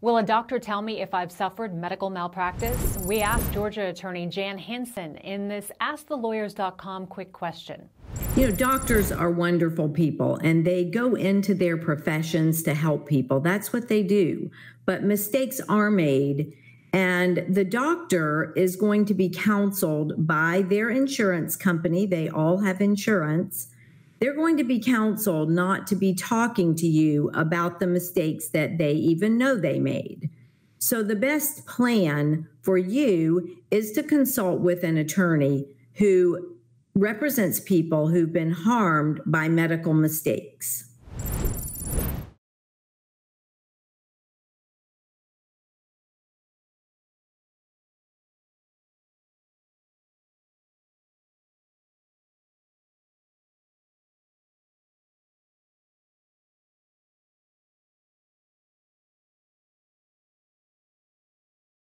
Will a doctor tell me if I've suffered medical malpractice? We asked Georgia attorney Jan Hinson in this AskTheLawyers.com quick question. You know, doctors are wonderful people and they go into their professions to help people. That's what they do. But mistakes are made, and the doctor is going to be counseled by their insurance company. They all have insurance they're going to be counseled not to be talking to you about the mistakes that they even know they made. So, the best plan for you is to consult with an attorney who represents people who've been harmed by medical mistakes.